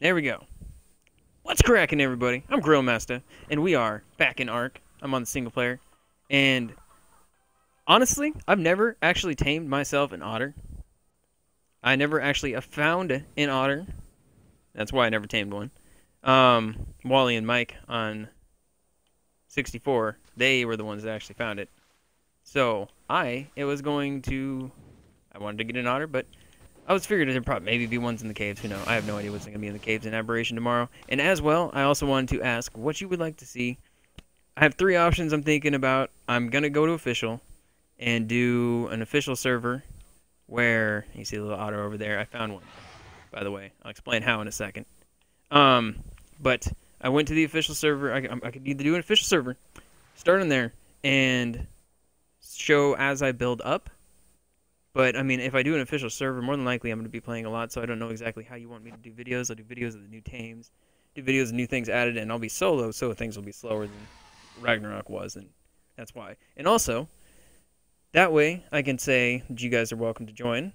There we go. What's cracking, everybody? I'm Grillmaster, and we are back in Ark. I'm on the single player, and honestly, I've never actually tamed myself an otter. I never actually found an otter. That's why I never tamed one. Um, Wally and Mike on 64, they were the ones that actually found it. So I, it was going to, I wanted to get an otter, but I was figuring there'd probably maybe be ones in the caves. Who knows? I have no idea what's going to be in the caves in Aberration tomorrow. And as well, I also wanted to ask what you would like to see. I have three options I'm thinking about. I'm going to go to official and do an official server where you see the little otter over there. I found one, by the way. I'll explain how in a second. Um, but I went to the official server. I, I could either do an official server, start in there, and show as I build up but I mean, if I do an official server, more than likely I'm going to be playing a lot, so I don't know exactly how you want me to do videos. I'll do videos of the new tames, do videos of new things added, and I'll be solo, so things will be slower than Ragnarok was, and that's why. And also, that way I can say that you guys are welcome to join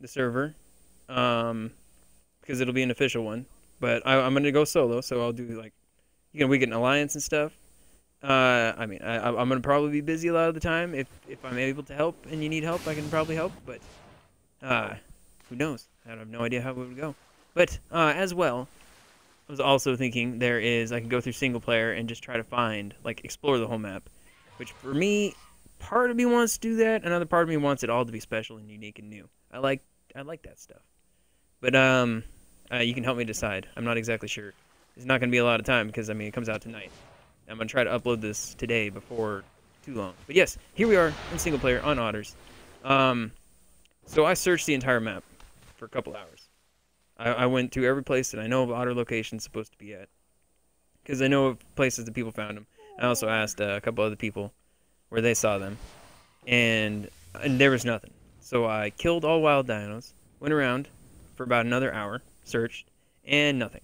the server, um, because it'll be an official one. But I, I'm going to go solo, so I'll do like, you know, we get an alliance and stuff. Uh, I mean, I, I'm gonna probably be busy a lot of the time. If if I'm able to help and you need help, I can probably help. But uh, who knows? I have no idea how it would go. But uh, as well, I was also thinking there is I can go through single player and just try to find like explore the whole map, which for me, part of me wants to do that. Another part of me wants it all to be special and unique and new. I like I like that stuff. But um, uh, you can help me decide. I'm not exactly sure. It's not gonna be a lot of time because I mean it comes out tonight. I'm going to try to upload this today before too long. But yes, here we are in single player on Otters. Um, so I searched the entire map for a couple hours. I, I went to every place that I know of Otter locations supposed to be at. Because I know of places that people found them. I also asked uh, a couple other people where they saw them. And, and there was nothing. So I killed all wild dinos, went around for about another hour, searched, and nothing.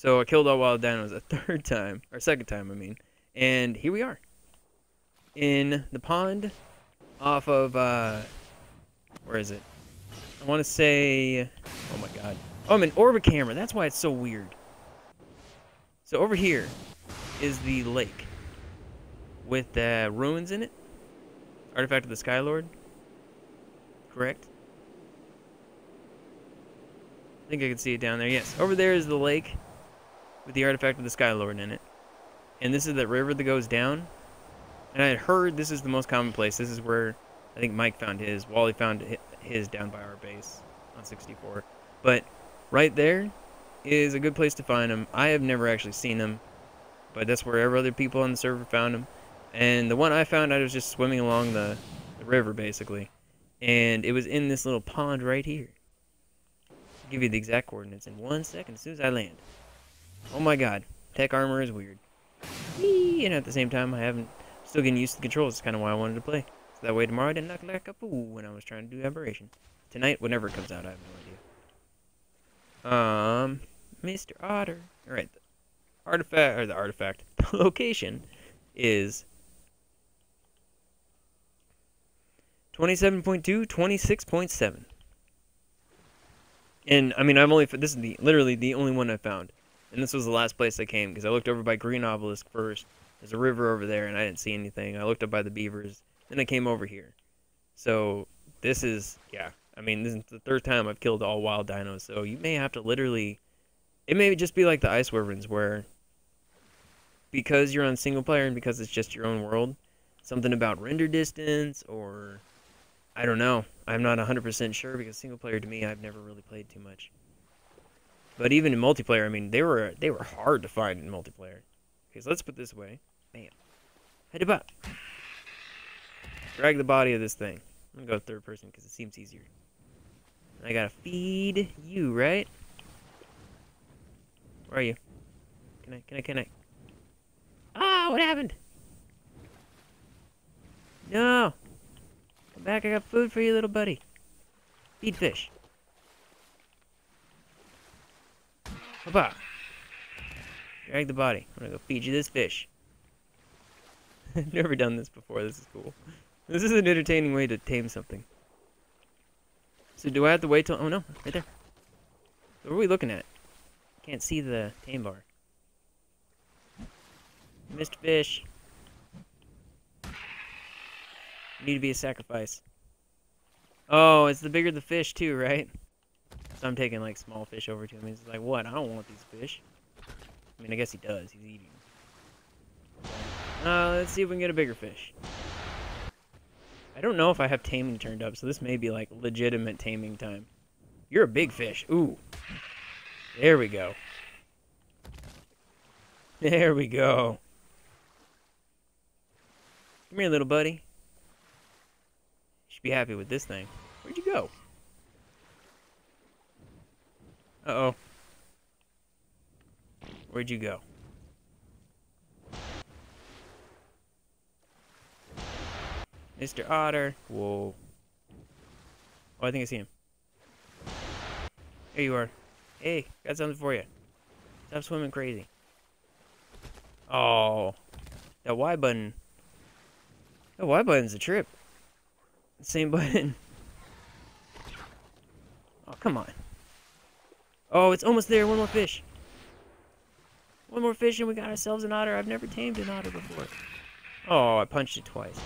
So I killed all wild dinos a third time, or second time, I mean. And here we are. In the pond off of, uh, where is it? I want to say, oh my god. Oh, I'm in orbit camera. That's why it's so weird. So over here is the lake with the uh, ruins in it. Artifact of the Skylord. Correct? I think I can see it down there. Yes. Over there is the lake with the artifact of the Skylord in it. And this is the river that goes down. And I had heard this is the most common place. This is where I think Mike found his. Wally found his down by our base on 64. But right there is a good place to find them. I have never actually seen them, but that's where other people on the server found them. And the one I found, I was just swimming along the, the river basically, and it was in this little pond right here. I'll give you the exact coordinates in one second as soon as I land. Oh my god. Tech armor is weird. Whee! And at the same time, I haven't... Still getting used to the controls. That's kind of why I wanted to play. So that way tomorrow I didn't knock like a fool when I was trying to do Aberration. Tonight, whenever it comes out, I have no idea. Um, Mr. Otter. Alright. The artifact, or the artifact. The location is 27.2, 26.7. And, I mean, I'm only... This is the literally the only one I found. And this was the last place I came because I looked over by Green Obelisk first. There's a river over there and I didn't see anything. I looked up by the beavers. Then I came over here. So this is, yeah. I mean, this is the third time I've killed all wild dinos. So you may have to literally, it may just be like the Ice Wyverns where because you're on single player and because it's just your own world, something about render distance or I don't know. I'm not 100% sure because single player to me, I've never really played too much. But even in multiplayer, I mean, they were they were hard to find in multiplayer. Okay, so let's put this away. Bam. Head up. Drag the body of this thing. I'm gonna go third person because it seems easier. I gotta feed you, right? Where are you? Can I? Can I? Can I? Ah, what happened? No! Come back, I got food for you, little buddy. Feed fish. Hoppa! Drag the body. I'm gonna go feed you this fish. I've never done this before. This is cool. This is an entertaining way to tame something. So do I have to wait till... Oh, no. Right there. What are we looking at? can't see the tame bar. Missed fish. Need to be a sacrifice. Oh, it's the bigger the fish too, right? So I'm taking like small fish over to him. He's like, what? I don't want these fish. I mean, I guess he does. He's eating. Uh, let's see if we can get a bigger fish. I don't know if I have taming turned up, so this may be like legitimate taming time. You're a big fish. Ooh. There we go. There we go. Come here, little buddy. You should be happy with this thing. Where'd you go? Uh-oh. Where'd you go? Mr. Otter. Whoa. Oh, I think I see him. There you are. Hey, got something for you. Stop swimming crazy. Oh. That Y button. That Y button's a trip. Same button. Oh, come on. Oh, it's almost there. One more fish. One more fish and we got ourselves an otter. I've never tamed an otter before. Oh, I punched it twice.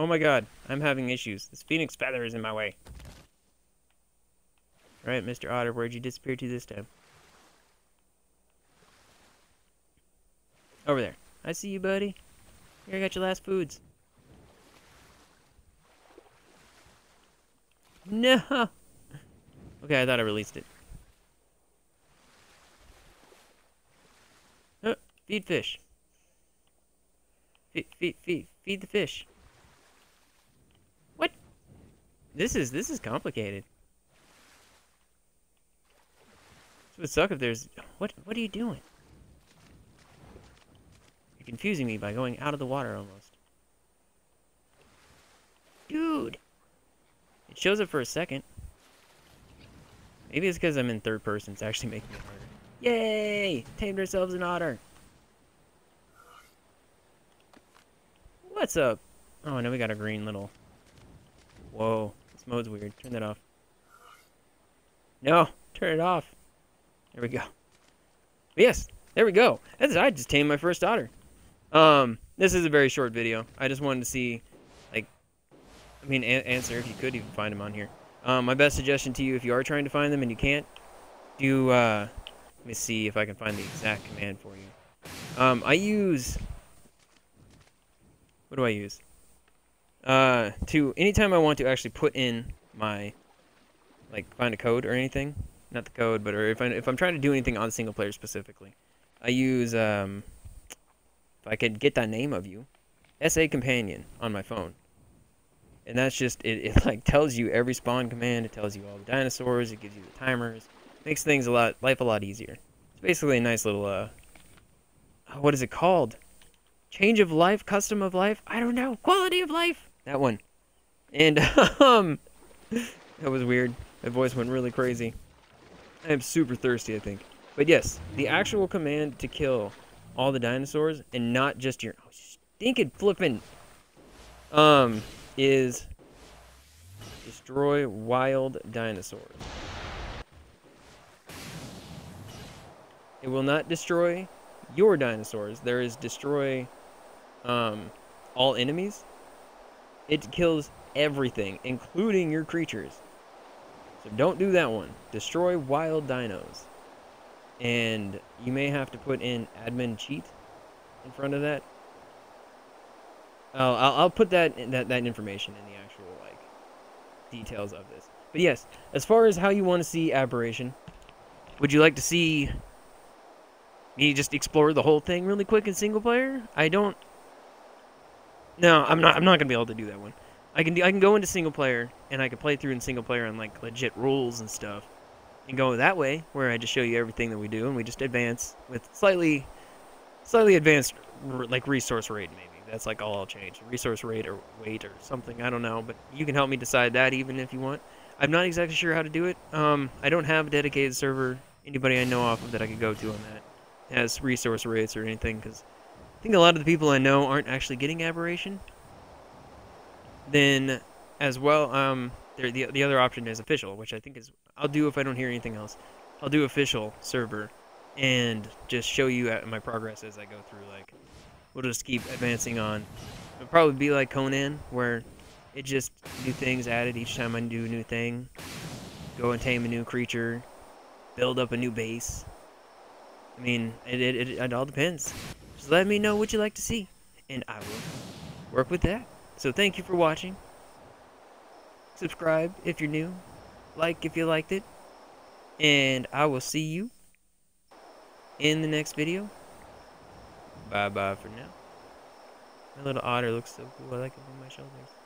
Oh my god, I'm having issues. This phoenix feather is in my way. Alright, Mr. Otter, where'd you disappear to this time? Over there. I see you, buddy. Here, I got your last foods. No! Okay, I thought I released it. Oh, feed fish. Feed, feed, feed, feed the fish. What? This is, this is complicated. This would suck if there's... What, what are you doing? Confusing me by going out of the water almost. Dude! It shows up for a second. Maybe it's because I'm in third person. It's actually making it harder. Yay! Tamed ourselves an otter. What's up? Oh, now we got a green little... Whoa. This mode's weird. Turn that off. No! Turn it off. There we go. Yes! There we go. That's I just tamed my first otter. Um, this is a very short video. I just wanted to see, like, I mean, answer if you could even find them on here. Um, my best suggestion to you, if you are trying to find them and you can't, do, uh, let me see if I can find the exact command for you. Um, I use, what do I use? Uh, to, anytime I want to actually put in my, like, find a code or anything, not the code, but or if, I, if I'm trying to do anything on single player specifically, I use, um, if I could get that name of you, SA Companion on my phone. And that's just, it, it like tells you every spawn command, it tells you all the dinosaurs, it gives you the timers, makes things a lot, life a lot easier. It's basically a nice little, uh, what is it called? Change of life, custom of life? I don't know. Quality of life. That one. And, um, that was weird. My voice went really crazy. I am super thirsty, I think. But yes, the actual command to kill all the dinosaurs and not just your stinking flipping um is destroy wild dinosaurs. It will not destroy your dinosaurs. There is destroy um all enemies. It kills everything, including your creatures. So don't do that one. Destroy wild dinos and you may have to put in admin cheat in front of that. I'll, I'll, I'll put that, that that information in the actual like details of this. But yes, as far as how you want to see aberration, would you like to see me just explore the whole thing really quick in single player? I don't. No, I'm not. I'm not gonna be able to do that one. I can I can go into single player and I can play through in single player on like legit rules and stuff and go that way, where I just show you everything that we do, and we just advance with slightly, slightly advanced, like resource rate maybe. That's like all I'll change, resource rate or weight or something. I don't know, but you can help me decide that even if you want. I'm not exactly sure how to do it. Um, I don't have a dedicated server. Anybody I know off of that I could go to on that has resource rates or anything, because I think a lot of the people I know aren't actually getting aberration. Then, as well, um, the the other option is official, which I think is I'll do if I don't hear anything else. I'll do official server, and just show you my progress as I go through. Like, we'll just keep advancing on. It'll probably be like Conan, where it just new things added each time I do a new thing. Go and tame a new creature, build up a new base. I mean, it, it, it, it all depends. Just let me know what you like to see, and I will work with that. So thank you for watching. Subscribe if you're new. Like if you liked it. And I will see you in the next video. Bye bye for now. My little otter looks so cool. I like it on my shoulders.